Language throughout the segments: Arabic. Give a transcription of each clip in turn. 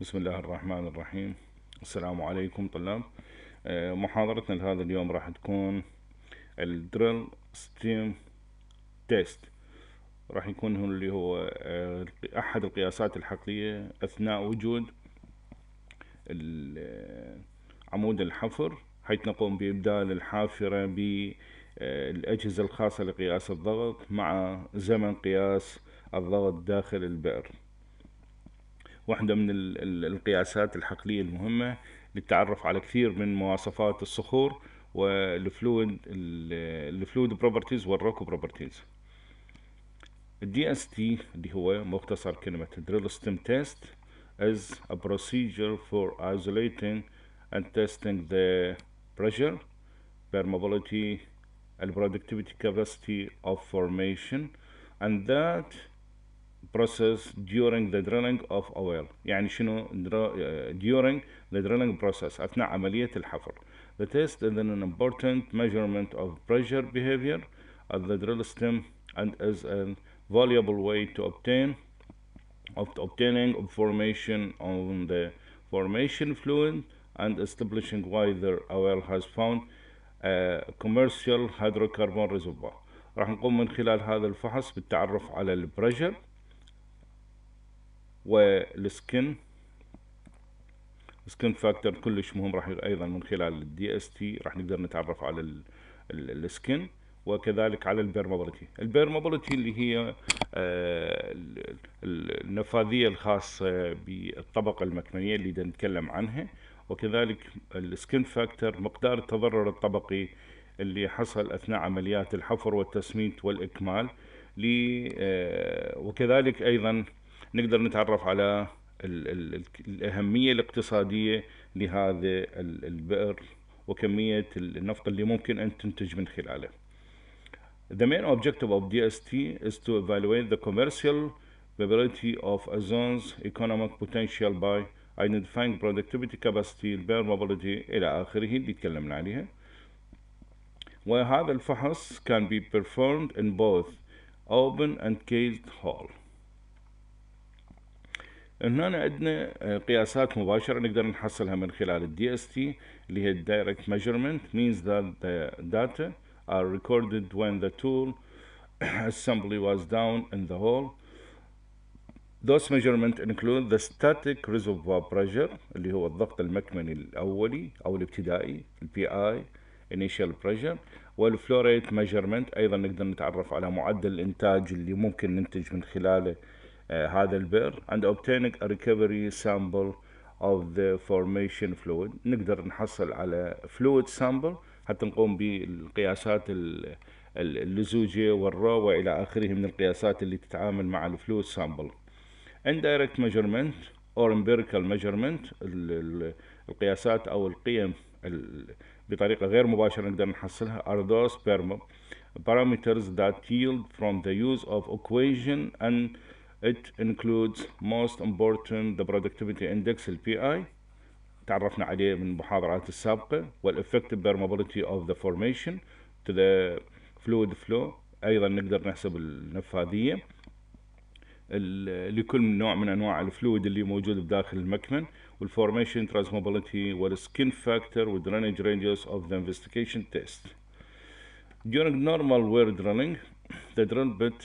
بسم الله الرحمن الرحيم السلام عليكم طلاب محاضرتنا لهذا اليوم راح تكون ال drill stem test راح يكون هو اللي هو أحد القياسات الحقلية أثناء وجود عمود الحفر حيث نقوم بإبدال الحافرة بالأجهزة الخاصة لقياس الضغط مع زمن قياس الضغط داخل البئر واحدة من القياسات الحقلية المهمة للتعرف على كثير من مواصفات الصخور وال fluid ال fluid properties وال rock properties ال DST اللي هو مختصر كلمة drill stem test is a procedure for isolating and testing the pressure permeability and productivity capacity of formation. And that process during the drilling of a well يعني شنو during the drilling process أثناء عملية الحفر the test is an important measurement of pressure behavior at the drill stem and is a valuable way to obtain of obtaining information on the formation fluid and establishing whether a well has found a commercial hydrocarbon reservoir راح نقوم من خلال هذا الفحص بالتعرف على البريشر والسكن. سكن فاكتور كلش مهم راح أيضا من خلال ال DST راح نقدر نتعرف على السكن وكذلك على ال permeability ال permeability اللي هي آه، النفاذية الخاصة بالطبقة المكمنية اللي نتكلم عنها. وكذلك السكن فاكتور مقدار التضرر الطبقي اللي حصل أثناء عمليات الحفر والتسميد والإكمال آه، وكذلك أيضا نقدر نتعرف على الأهمية الاقتصادية لهذا البئر وكمية النفط اللي ممكن أن تنتج من خلاله. The main objective of DST is to evaluate the commercial viability of a zone's economic potential by identifying productivity capacity, bear mobility إلى آخره اللي تكلمنا عليها. وهذا الفحص can be performed in both open and caged hole. هنا عندنا آه، قياسات مباشرة نقدر نحصلها من خلال الدي تي اللي هي direct measurement means that the data are recorded when the tool assembly was down in the hole Those measurements include the static reservoir pressure اللي هو الضغط المكمني الأولي أو الابتدائي ال PI initial pressure وال flow rate measurement أيضا نقدر نتعرف على معدل الإنتاج اللي ممكن ننتج من خلاله آه، هذا البئر and obtaining a recovery sample of the formation fluid نقدر نحصل على fluid sample حتى نقوم بالقياسات اللزوجية وال rho وإلى آخره من القياسات اللي تتعامل مع ال fluid sample indirect measurement or empirical measurement القياسات أو القيم بطريقة غير مباشرة نقدر نحصلها are those parameters that yield from the use of equation and It includes most important the productivity index ال PI تعرفنا عليه من المحاضرات السابقة والeffective permeability of the formation to the fluid flow أيضا نقدر نحسب النفاذية لكل نوع من أنواع الفلويد اللي موجود بداخل المكمن والformation transmobility والskin factor والdrainage radius of the investigation test. During normal wear drilling, the drill bit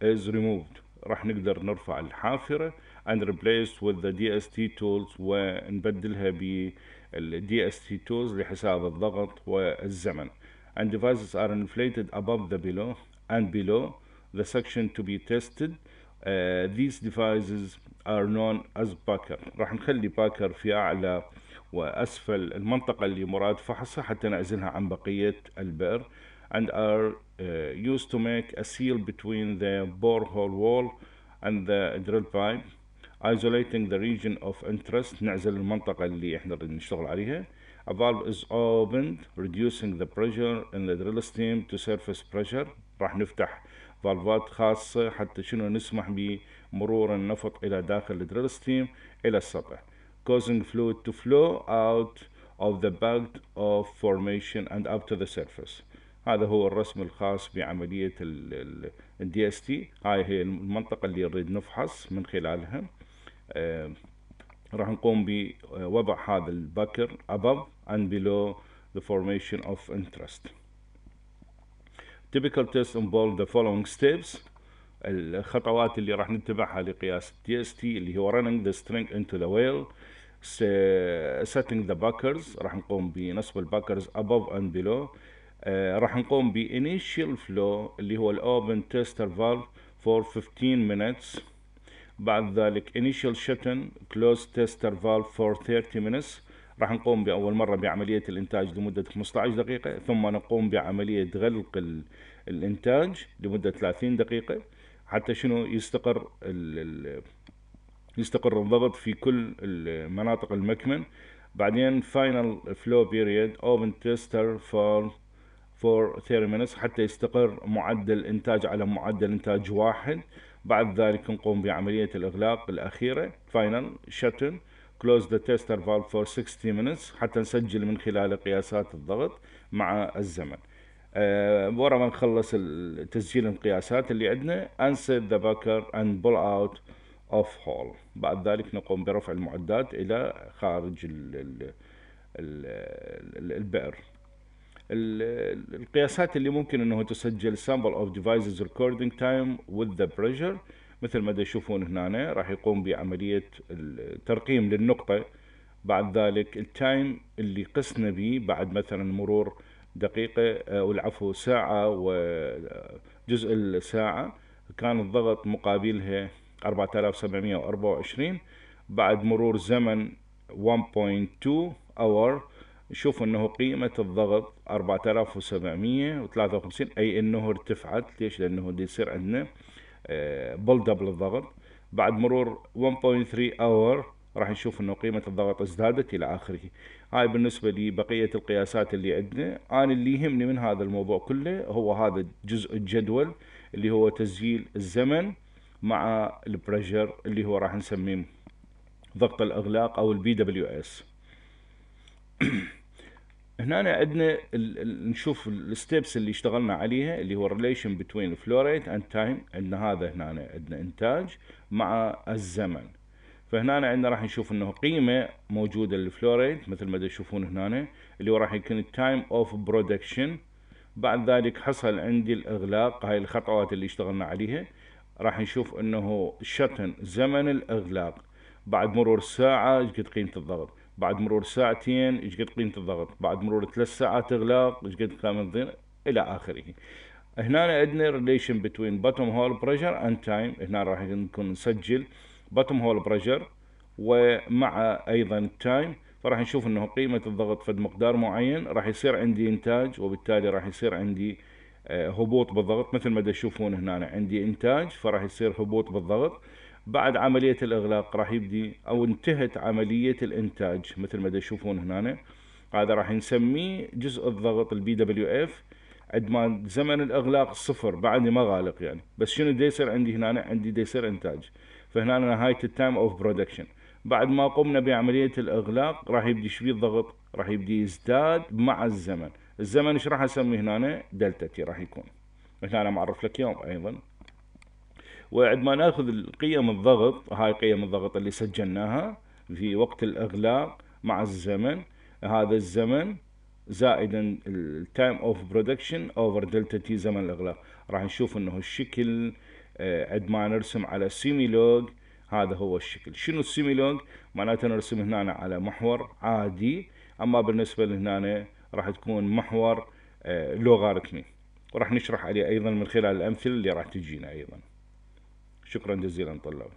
is removed راح نقدر نرفع الحافرة and replace with the DST tools ونبدلها بال DST tools لحساب الضغط والزمن and devices are inflated above the below and below the section to be tested uh, these devices are known as باكر راح نخلي باكر في أعلى وأسفل المنطقة اللي مراد فحصها حتى نعزلها عن بقية البئر and are uh, used to make a seal between the borehole wall and the drill pipe isolating the region of interest نعزل المنطقة اللي احنا نشتغل عليها a valve is opened reducing the pressure in the drill stem to surface pressure راح نفتح فالفات خاصة حتى شنو نسمح بمرور النفط إلى داخل الدريل ستيم إلى السطح causing fluid to flow out of the bag of formation and up to the surface هذا هو الرسم الخاص بعملية ال DST هاي هي المنطقة اللي نريد نفحص من خلالها. راح نقوم بوضع هذا البكر above and below the formation of interest. Typical test involve the following steps. الخطوات اللي راح نتبعها لقياس التي اس تي اللي هو running the string into the whale setting the buckers. راح نقوم بنصب الباكرز above and below. راح نقوم ب initial flow اللي هو الأوبن tester valve for 15 minutes. بعد ذلك initial shutting closed tester valve for 30 minutes. راح نقوم بأول مرة بعملية الإنتاج لمدة 15 دقيقة ثم نقوم بعملية غلق الإنتاج لمدة 30 دقيقة حتى شنو يستقر ال يستقر الضغط في كل مناطق المكمن. بعدين final flow period open tester for for 30 minutes حتى يستقر معدل إنتاج على معدل إنتاج واحد. بعد ذلك نقوم بعملية الإغلاق الأخيرة. Final shutdown close the tester valve for 60 minutes حتى نسجل من خلال قياسات الضغط مع الزمن. أه ورا ما نخلص تسجيل القياسات اللي عندنا unset the bucker and pull out of hole. بعد ذلك نقوم برفع المعدات إلى خارج ال ال ال البئر. القياسات اللي ممكن إنه تسجل sample of devices recording time with the pressure. مثل ما تشوفون هنا راح يقوم بعملية الترقيم للنقطة. بعد ذلك التايم اللي قسنا به بعد مثلا مرور دقيقة أو العفو ساعة وجزء الساعة كان الضغط مقابلها 4724 بعد مرور زمن 1.2 hour نشوف إنه قيمة الضغط 4753 أي إنه ارتفعت. ليش؟ لأنه دي يصير عندنا build up للضغط. بعد مرور 1.3 hour راح نشوف إنه قيمة الضغط ازدادت إلى آخره. هاي بالنسبة لبقية القياسات اللي عندنا. أنا اللي يهمني من هذا الموضوع كله هو هذا جزء الجدول اللي هو تسجيل الزمن مع ال pressure اللي هو راح نسميه ضغط الأغلاق أو ال PWS. هنا عندنا نشوف ال steps اللي اشتغلنا عليها اللي هو ال relation بين flow rate and time عندنا هذا هنا عندنا إنتاج مع الزمن. فهنا عندنا راح نشوف إنه قيمة موجودة لل flow rate مثل ما تشوفون هنا اللي هو راح يكون ال time of production بعد ذلك حصل عندي الإغلاق هاي الخطوات اللي اشتغلنا عليها. راح نشوف إنه شتن زمن الإغلاق. بعد مرور إيش قد قيمة الضغط؟ بعد مرور ساعتين إيش قد قيمة الضغط؟ بعد مرور ثلاث ساعات اغلاق إيش قد الضغط؟ إلى آخره. هنا عندنا relation between bottom hole pressure and time. هنا راح نكون نسجل bottom hole pressure ومع أيضا time. فراح نشوف إنه قيمة الضغط فد مقدار معين. راح يصير عندي إنتاج وبالتالي راح يصير عندي آه، هبوط بالضغط. مثل ما تشوفون هنا عندي إنتاج فراح يصير هبوط بالضغط. بعد عملية الإغلاق راح يبدي أو انتهت عملية الإنتاج مثل ما تشوفون هنا. هذا راح نسميه جزء الضغط البي دبليو إف. عندما زمن الإغلاق صفر بعدني ما غالق يعني. بس شنو دي يصير عندي هنا؟ عندي دي يصير إنتاج. فهنا نهاية ال time of production بعد ما قمنا بعملية الإغلاق راح يبدي شو الضغط؟ راح يبدي يزداد مع الزمن. الزمن إيش راح اسمي هنا؟ delta t راح يكون. هنا أنا معرف لكياهم أيضا. وعندما ناخذ قيم الضغط هاي قيم الضغط اللي سجلناها في وقت الإغلاق مع الزمن. هذا الزمن زائدا ال time of production over delta t زمن الإغلاق. راح نشوف إنه الشكل آه، عندما نرسم على semi-log هذا هو الشكل. شنو ال semi-log معناته نرسم هنا على محور عادي أما بالنسبة لهنا راح تكون محور آه، لوغاريتمي وراح نشرح عليه أيضا من خلال الأمثلة اللي راح تجينا أيضا. شكرا جزيلا طلاب.